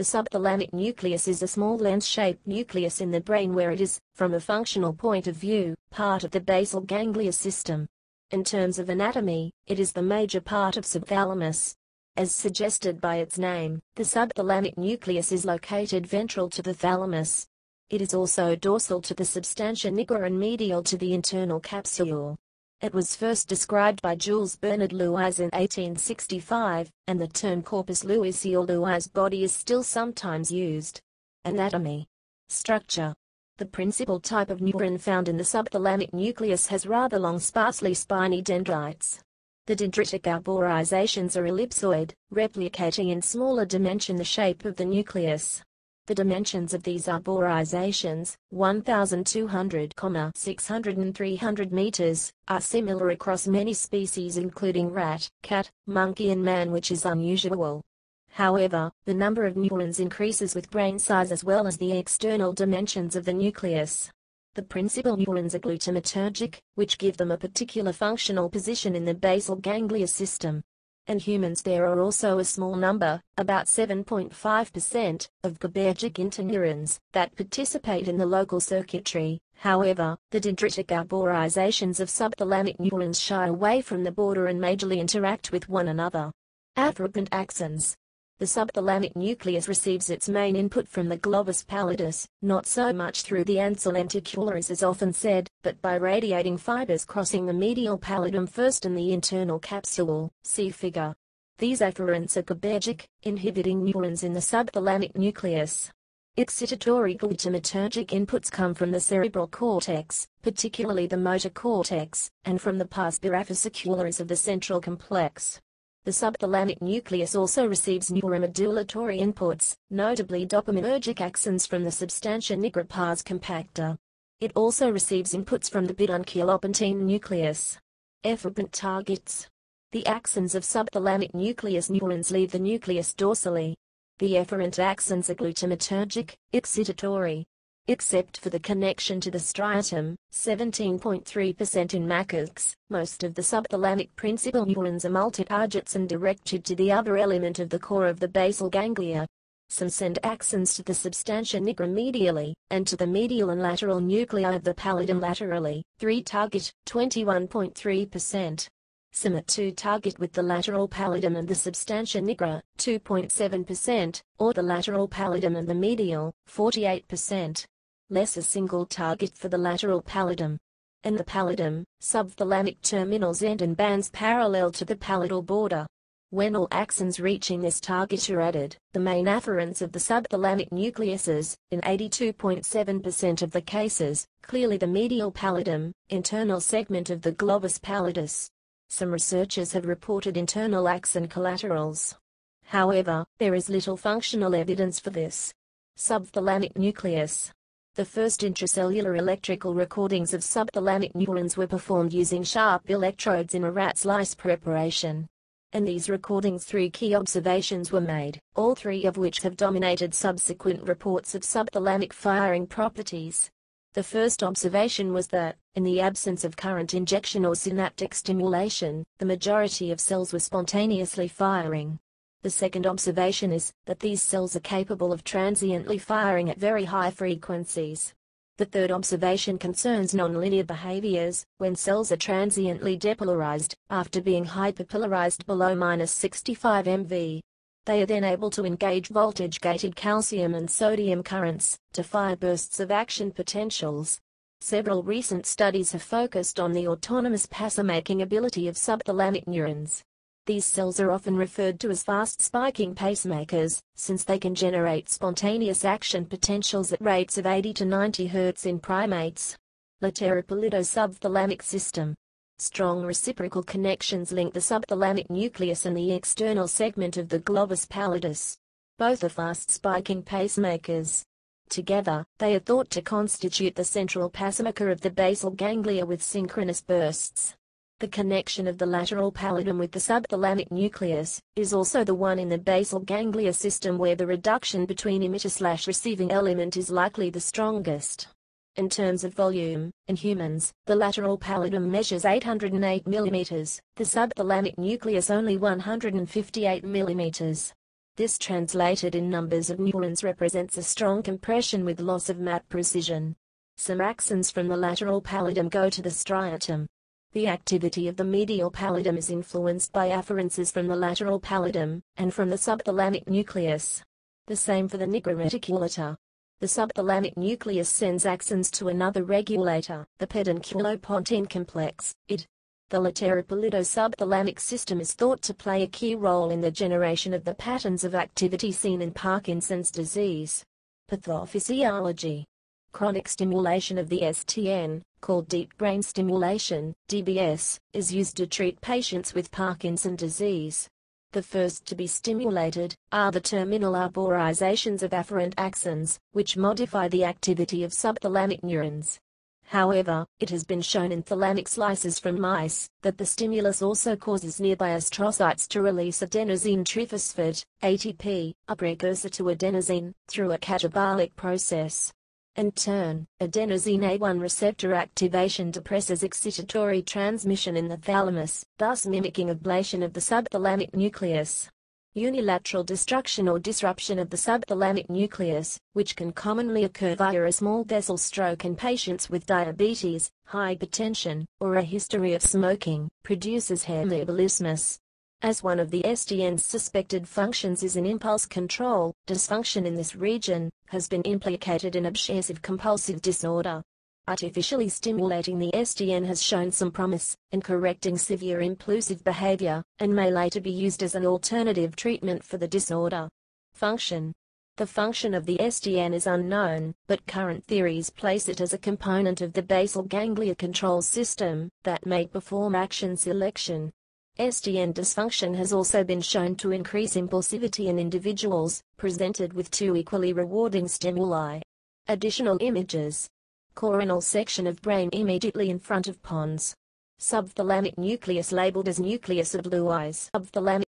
The subthalamic nucleus is a small lens-shaped nucleus in the brain where it is, from a functional point of view, part of the basal ganglia system. In terms of anatomy, it is the major part of subthalamus. As suggested by its name, the subthalamic nucleus is located ventral to the thalamus. It is also dorsal to the substantia nigra and medial to the internal capsule. It was first described by Jules Bernard Luys in 1865, and the term corpus Luysi or Luys body is still sometimes used. Anatomy. Structure. The principal type of neuron found in the subthalamic nucleus has rather long sparsely spiny dendrites. The dendritic arborizations are ellipsoid, replicating in smaller dimension the shape of the nucleus. The dimensions of these arborizations, 1,200, 600 and 300 meters, are similar across many species including rat, cat, monkey and man which is unusual. However, the number of neurons increases with brain size as well as the external dimensions of the nucleus. The principal neurons are glutamatergic, which give them a particular functional position in the basal ganglia system and humans there are also a small number, about 7.5%, of GABAergic interneurons that participate in the local circuitry. However, the dendritic arborizations of subthalamic neurons shy away from the border and majorly interact with one another. Afferent axons the subthalamic nucleus receives its main input from the globus pallidus, not so much through the ansa lenticularis as often said, but by radiating fibers crossing the medial pallidum first in the internal capsule, see figure. These afferents are GABAergic, inhibiting neurons in the subthalamic nucleus. Excitatory glutamatergic inputs come from the cerebral cortex, particularly the motor cortex, and from the pars parafascicularis of the central complex. The subthalamic nucleus also receives neuromodulatory inputs, notably dopaminergic axons from the substantia nigra pars compacta. It also receives inputs from the pedunculopontine nucleus. Efferent targets. The axons of subthalamic nucleus neurons leave the nucleus dorsally. The efferent axons are glutamatergic, excitatory, except for the connection to the striatum, 17.3% in macaques. Most of the subthalamic principal neurons are multitargets and directed to the other element of the core of the basal ganglia. Some send axons to the substantia nigra medially, and to the medial and lateral nuclei of the pallidum laterally, 3 target, 21.3%. Some are 2 target with the lateral pallidum and the substantia nigra, 2.7%, or the lateral pallidum and the medial, 48% less a single target for the lateral pallidum. In the pallidum, subthalamic terminals end in bands parallel to the pallidal border. When all axons reaching this target are added, the main afferents of the subthalamic nucleuses, in 82.7% of the cases, clearly the medial pallidum, internal segment of the globus pallidus. Some researchers have reported internal axon collaterals. However, there is little functional evidence for this. Subthalamic nucleus, the first intracellular electrical recordings of subthalamic neurons were performed using sharp electrodes in a rat slice preparation. In these recordings three key observations were made, all three of which have dominated subsequent reports of subthalamic firing properties. The first observation was that, in the absence of current injection or synaptic stimulation, the majority of cells were spontaneously firing. The second observation is that these cells are capable of transiently firing at very high frequencies. The third observation concerns nonlinear behaviors, when cells are transiently depolarized, after being hyperpolarized below minus 65 MV. They are then able to engage voltage-gated calcium and sodium currents, to fire bursts of action potentials. Several recent studies have focused on the autonomous pacemaking ability of subthalamic neurons. These cells are often referred to as fast spiking pacemakers, since they can generate spontaneous action potentials at rates of 80 to 90 Hz in primates. Lateropallido-subthalamic system. Strong reciprocal connections link the subthalamic nucleus and the external segment of the globus pallidus. Both are fast spiking pacemakers. Together, they are thought to constitute the central pacemaker of the basal ganglia with synchronous bursts. The connection of the lateral pallidum with the subthalamic nucleus is also the one in the basal ganglia system where the reduction between emitter-receiving element is likely the strongest. In terms of volume, in humans, the lateral pallidum measures 808 mm, the subthalamic nucleus only 158 mm. This translated in numbers of neurons represents a strong compression with loss of map precision. Some axons from the lateral pallidum go to the striatum. The activity of the medial pallidum is influenced by afferences from the lateral pallidum, and from the subthalamic nucleus. The same for the nigra reticulata. The subthalamic nucleus sends axons to another regulator, the pedunculopontine complex, id. The lateropallido-subthalamic system is thought to play a key role in the generation of the patterns of activity seen in Parkinson's disease. Pathophysiology Chronic stimulation of the STN, called deep brain stimulation, DBS, is used to treat patients with Parkinson disease. The first to be stimulated are the terminal arborizations of afferent axons, which modify the activity of subthalamic neurons. However, it has been shown in thalamic slices from mice that the stimulus also causes nearby astrocytes to release adenosine triphosphate, ATP, a precursor to adenosine, through a catabolic process. In turn, adenosine A1 receptor activation depresses excitatory transmission in the thalamus, thus mimicking ablation of the subthalamic nucleus. Unilateral destruction or disruption of the subthalamic nucleus, which can commonly occur via a small vessel stroke in patients with diabetes, hypertension, or a history of smoking, produces hemiballismus. As one of the STN's suspected functions is in impulse control, dysfunction in this region has been implicated in obsessive compulsive disorder. Artificially stimulating the STN has shown some promise in correcting severe impulsive behavior and may later be used as an alternative treatment for the disorder. Function The function of the STN is unknown, but current theories place it as a component of the basal ganglia control system that may perform action selection STN dysfunction has also been shown to increase impulsivity in individuals presented with two equally rewarding stimuli. Additional images. Coronal section of brain immediately in front of pons. Subthalamic nucleus labeled as nucleus of Luys. Subthalamic